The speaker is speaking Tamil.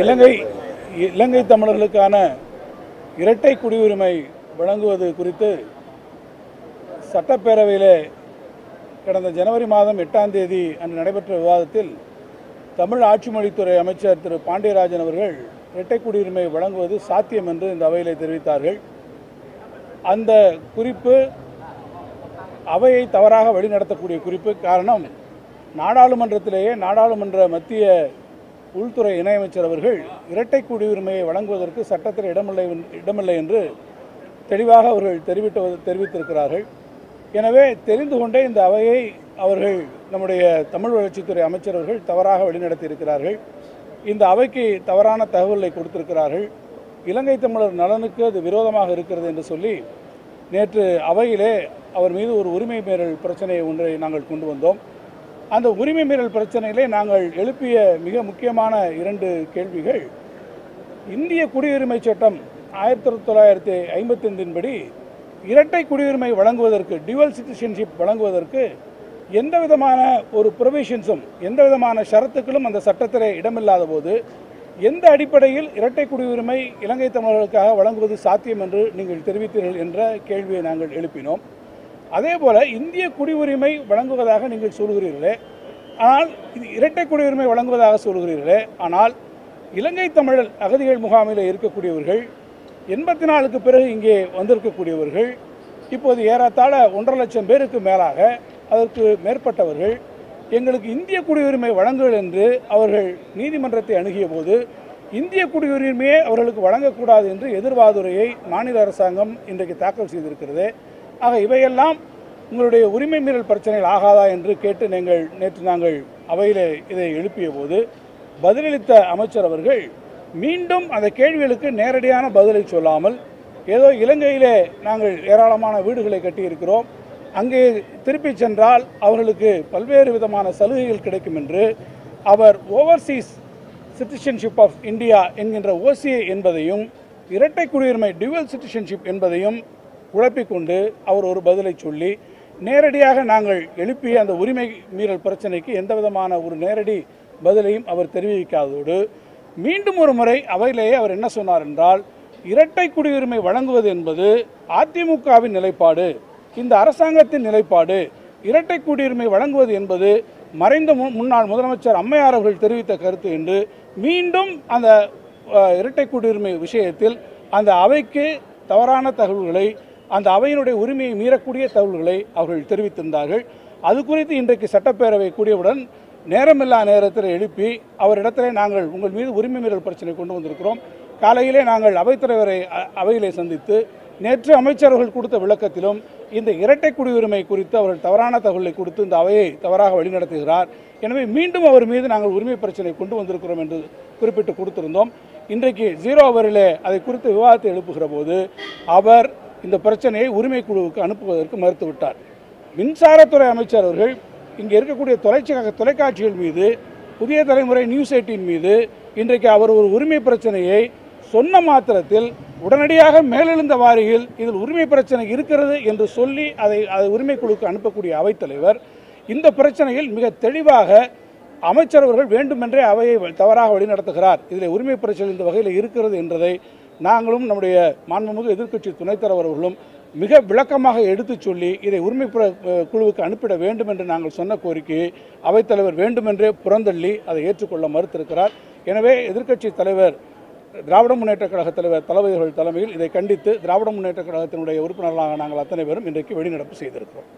இலங்கை இலங்கை தமிழர்களுக்கான இரட்டை குடியுரிமை வழங்குவது குறித்து சட்டப்பேரவையிலே கடந்த ஜனவரி மாதம் எட்டாம் தேதி அன்று நடைபெற்ற விவாதத்தில் தமிழ் ஆட்சி மொழித்துறை அமைச்சர் திரு பாண்டியராஜன் அவர்கள் இரட்டை குடியுரிமை வழங்குவது சாத்தியம் என்று இந்த அவையில் தெரிவித்தார்கள். அந்த குறிப்பு அவையை தவறாக வழிநடத்தக்கூடிய குறிப்பு. காரணம் நாடாளுமன்றத்திலேயே நாடாளுமன்ற மத்திய உள்துறை இணையமைச்சர் அவர்கள் இரட்டை குடியுரிமையை வழங்குவதற்கு சட்டத்தில் இடமில்லை இடமில்லை என்று தெளிவாக அவர்கள் தெரிவித்த தெரிவித்திருக்கிறார்கள். எனவே தெரிந்து கொண்டே இந்த அவையை அவர்கள் நம்முடைய தமிழ் வளர்ச்சித்துறை அமைச்சர் அவர்கள் தவறாக வழிநடத்தியிருக்கிறார்கள். இந்த அவைக்கு தவறான தகவலை கொடுத்திருக்கிறார்கள். இலங்கை தமிழர் நலனுக்கு அது விரோதமாக இருக்கிறது என்று சொல்லி நேற்று அவையிலே அவர் மீது ஒரு உரிமை மீறல் பிரச்சனையை ஒன்றை நாங்கள் கொண்டு வந்தோம். அந்த உரிமை மீறல் பிரச்சனையிலே நாங்கள் எழுப்பிய மிக முக்கியமான இரண்டு கேள்விகள். இந்திய குடியுரிமை சட்டம் ஆயிரத்தி தொள்ளாயிரத்தி ஐம்பத்தைந்தின் படி இரட்டை குடியுரிமை வழங்குவதற்கு டியூவல் சிட்டிசன்ஷிப் வழங்குவதற்கு எந்த விதமான ஒரு ப்ரொவிஷன்ஸும் எந்த விதமான ஷரத்துக்களும் அந்த சட்டத்திலே இடமில்லாத போது எந்த அடிப்படையில் இரட்டை குடியுரிமை இலங்கை தமிழர்களுக்காக வழங்குவது சாத்தியம் என்று நீங்கள் தெரிவித்தீர்கள் என்ற கேள்வியை நாங்கள் எழுப்பினோம். அதே போல் இந்திய குடியுரிமை வழங்குவதாக நீங்கள் சொல்கிறீர்களே ஆனால் இது இரட்டை குடியுரிமை வழங்குவதாக சொல்கிறீர்களே ஆனால் இலங்கை தமிழர் அகதிகள் முகாமில் இருக்கக்கூடியவர்கள் எண்பத்தி நாலுக்கு பிறகு இங்கே வந்திருக்கக்கூடியவர்கள் இப்போது ஏறத்தாழ ஒன்றரை லட்சம் பேருக்கு மேலாக அதற்கு மேற்பட்டவர்கள் எங்களுக்கு இந்திய குடியுரிமை வழங்குகள் என்று அவர்கள் நீதிமன்றத்தை அணுகிய போது இந்திய குடியுரிமையே அவர்களுக்கு வழங்கக்கூடாது என்று எதிர்வாதுரையை மாநில அரசாங்கம் இன்றைக்கு தாக்கல் செய்திருக்கிறது. ஆக இவையெல்லாம் உங்களுடைய உரிமை மீறல் பிரச்சனைகள் ஆகாதா என்று கேட்டு நீங்கள் நேற்று நாங்கள் அவையில் இதை எழுப்பிய போது பதிலளித்த அமைச்சர் அவர்கள் மீண்டும் அந்த கேள்விகளுக்கு நேரடியான பதிலை சொல்லாமல் ஏதோ இலங்கையிலே நாங்கள் ஏராளமான வீடுகளை கட்டியிருக்கிறோம் அங்கே திருப்பி சென்றால் அவர்களுக்கு பல்வேறு விதமான சலுகைகள் கிடைக்கும் என்று அவர் ஓவர்சீஸ் சிட்டிசன்ஷிப் ஆஃப் இந்தியா என்கின்ற ஓசிஏ என்பதையும் இரட்டை குடியுரிமை டியூவல் சிட்டிசன்ஷிப் என்பதையும் குழப்பிக்கொண்டு அவர் ஒரு பதிலை சொல்லி நேரடியாக நாங்கள் எழுப்பிய அந்த உரிமை மீறல் பிரச்சனைக்கு எந்த விதமான ஒரு நேரடி பதிலையும் அவர் தெரிவிக்காததோடு மீண்டும் ஒரு முறை அவையிலேயே அவர் என்ன சொன்னார் என்றால் இரட்டை குடியுரிமை வழங்குவது என்பது அதிமுகவின் நிலைப்பாடு இந்த அரசாங்கத்தின் நிலைப்பாடு இரட்டை குடியுரிமை வழங்குவது என்பது மறைந்த முன்னாள் முதலமைச்சர் அம்மையார் அவர்கள் தெரிவித்த கருத்து என்று மீண்டும் அந்த இரட்டை குடியுரிமை விஷயத்தில் அந்த அவைக்கு தவறான தகவல்களை அந்த அவையினுடைய உரிமையை மீறக்கூடிய தகவல்களை அவர்கள் தெரிவித்திருந்தார்கள். அது குறித்து இன்றைக்கு சட்டப்பேரவை கூடியவுடன் நேரமில்லா நேரத்தில் எழுப்பி அவரிடத்திலே நாங்கள் உங்கள் மீது உரிமை மீறல் பிரச்சனை கொண்டு வந்திருக்கிறோம். காலையிலே நாங்கள் அவைத்தலைவரை அவையிலே சந்தித்து நேற்று அமைச்சர்கள் கொடுத்த விளக்கத்திலும் இந்த இரட்டை குடியுரிமை குறித்து அவர்கள் தவறான தகவலை கொடுத்து இந்த அவையை தவறாக வழிநடத்துகிறார். எனவே மீண்டும் அவர் மீது நாங்கள் உரிமை பிரச்சனை கொண்டு வந்திருக்கிறோம் என்று குறிப்பிட்டு கொடுத்திருந்தோம். இன்றைக்கு ஜீரோ அவரிலே அதை குறித்து விவாதத்தை எழுப்புகிற போது அவர் இந்த பிரச்சனையை உரிமை குழுவுக்கு அனுப்புவதற்கு மறுத்துவிட்டார். மின்சாரத்துறை அமைச்சர் அவர்கள் இங்கே இருக்கக்கூடிய தொலைச்சக தொலைக்காட்சிகள் மீது புதிய தலைமுறை நியூஸ் எயிட்டின் மீது இன்றைக்கு அவர் ஒரு உரிமை பிரச்சனையை சொன்ன மாத்திரத்தில் உடனடியாக மேலெழுந்த வாரியில் இதில் உரிமை பிரச்சனை இருக்கிறது என்று சொல்லி அதை அதை உரிமை குழுக்கு அனுப்பக்கூடிய அவைத்தலைவர் இந்த பிரச்சனையில் மிக தெளிவாக அமைச்சர் அவர்கள் வேண்டுமென்றே அவையை தவறாக வழிநடத்துகிறார். இதில் உரிமை பிரச்சனை இந்த வகையில் இருக்கிறது என்றதை நாங்களும் நம்முடைய மாண்புமிகு எதிர்க்கட்சி துணைத் தலைவர்களும் மிக விளக்கமாக எடுத்துச் சொல்லி இதை உரிமை குழுவுக்கு அனுப்பிட வேண்டும் என்று நாங்கள் சொன்ன கோரிக்கையை அவைத்தலைவர் வேண்டுமென்றே புறந்தள்ளி அதை ஏற்றுக்கொள்ள மறுத்திருக்கிறார். எனவே எதிர்க்கட்சி தலைவர் திராவிட முன்னேற்றக் கழக தலைவர் தளபதிகள் தலைமையில் இதை கண்டித்து திராவிட முன்னேற்ற கழகத்தினுடைய உறுப்பினர்களாக நாங்கள் அத்தனை பேரும் இன்றைக்கு வெளிநடப்பு செய்திருக்கிறோம்.